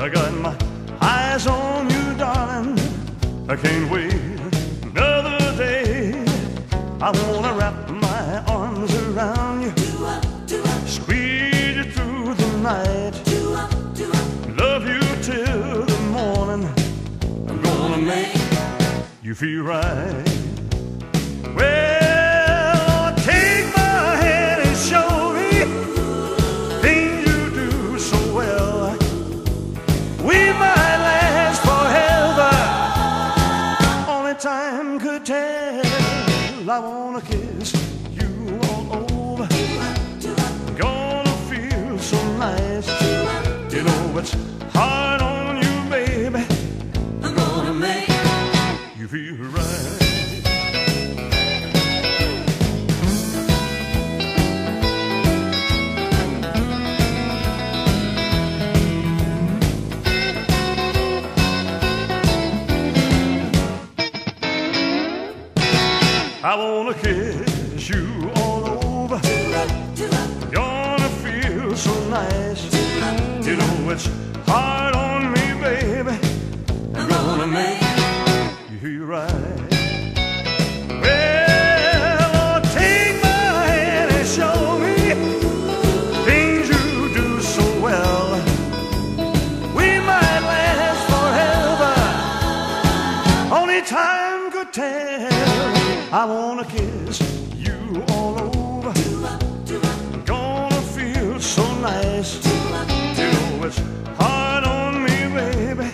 I got my eyes on you, darling. I can't wait another day. I wanna wrap my arms around you, squeeze you through the night, love you till the morning. I'm gonna make you feel right. I wanna kiss you all over. Gonna feel so nice. You know it's hard on me, baby. I'm gonna make you right. Well, take my hand and show me things you do so well. We might last forever. Only time could tell. I wanna kiss you all over. Gonna feel so nice. You know it's hard on me, baby.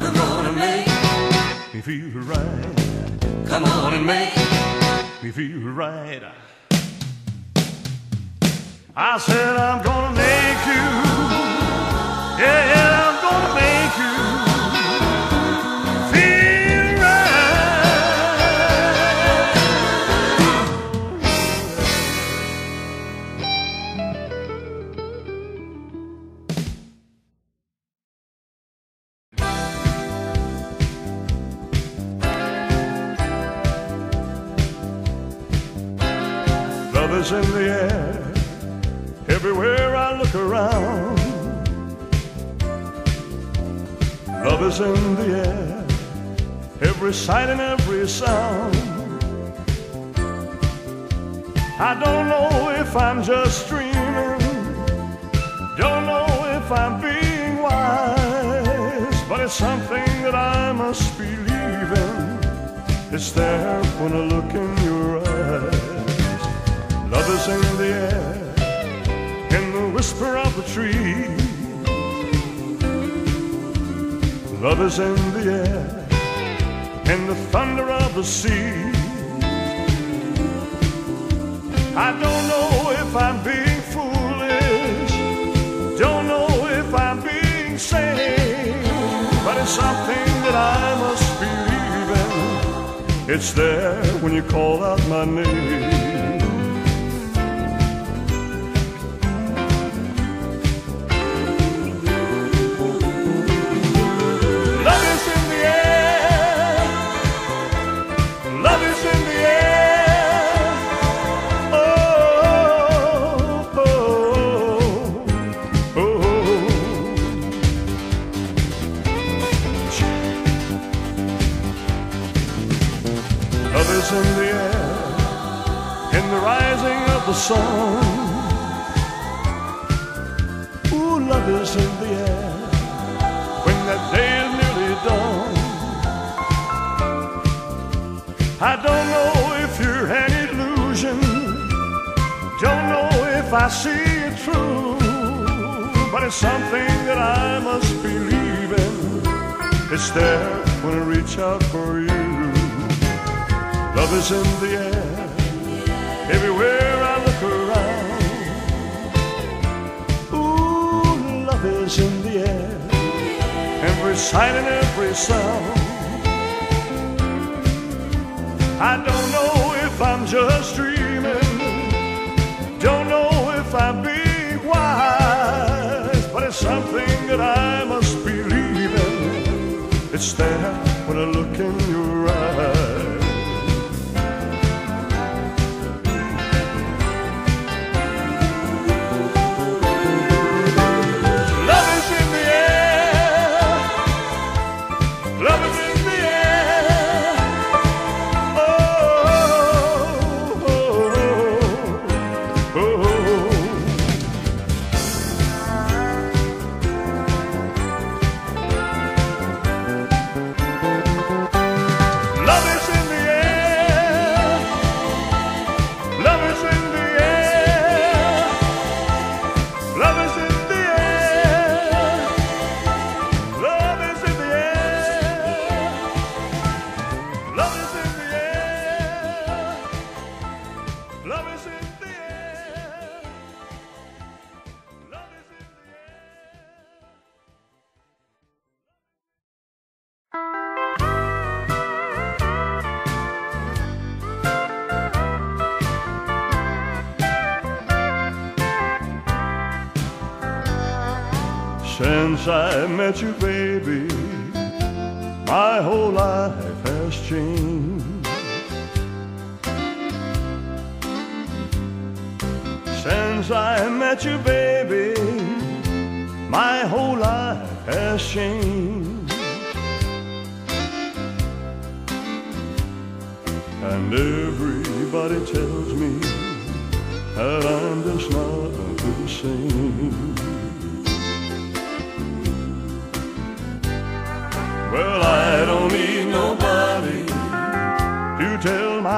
I'm gonna make me feel right. Come on and make me feel right. I said I'm gonna make you. Yeah, I'm is in the air, everywhere I look around. Love is in the air, every sight and every sound. I don't know if I'm just dreaming, don't know if I'm being wise, but it's something that I must believe in. It's there when I look in. Is in the air, in the whisper of the tree. Is in the air, in the thunder of the sea. I don't know if I'm being foolish, don't know if I'm being sane, but it's something that I must believe in. It's there when you call out my name. The. Ooh, love is in the air when that day is nearly done. I don't know if you're an illusion, don't know if I see it true, but it's something that I must believe in. It's there when I reach out for you. Love is in the air, everywhere every sight and every sound. I don't know if I'm just dreaming, don't know if I'm being wise, but it's something that I must believe in. It's there when I look in your Since I met you, baby, my whole life has changed. Since I met you, baby, my whole life has changed. And everybody tells me that I'm just not the same.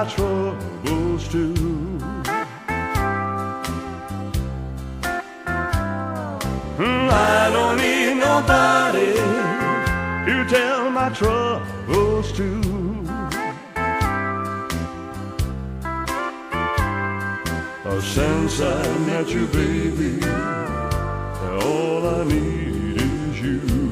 Troubles to. Hmm, I don't need nobody to tell my troubles to. Since I met you, baby, all I need is you.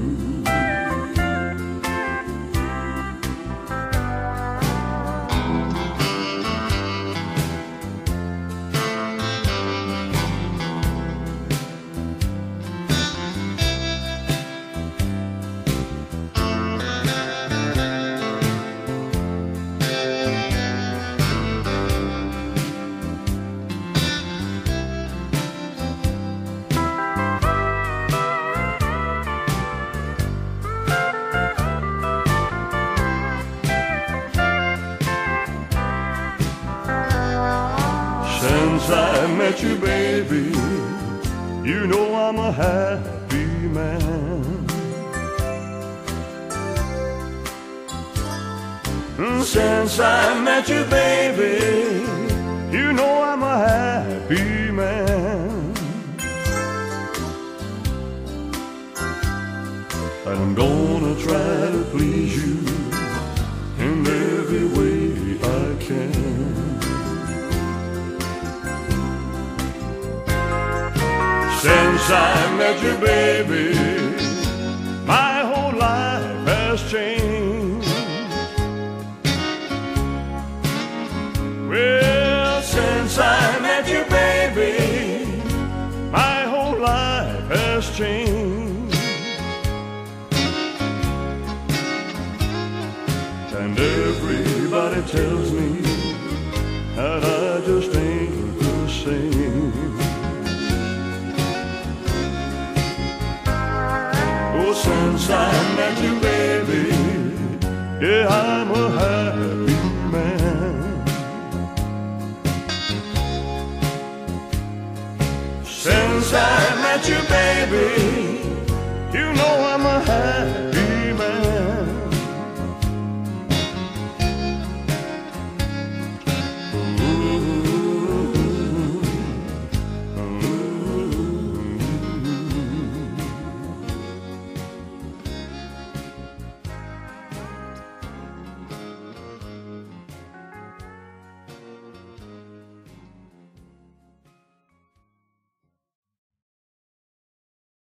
I met you, baby, you know I'm a happy man. Mm, Since I met you, baby, you know I'm a happy man. And I'm gonna try to please you in every way I can. I met you, baby, my whole life has changed. Well, since I met you, baby, my whole life has changed. And everybody tells me that I since I met you, baby, yeah, I'm a happy man. Since I met you, baby,